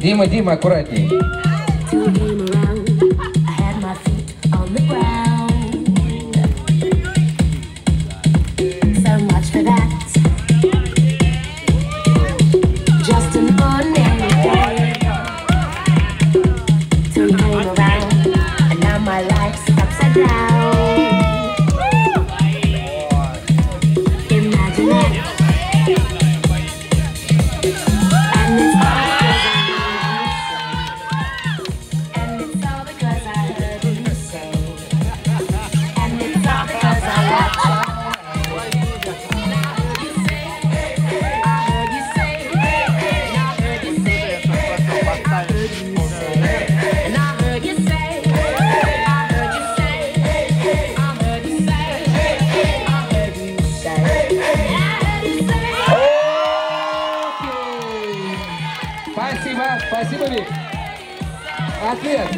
Дима, Дима, аккуратней. Two Спасибо, спасибо, Вик. Ответ.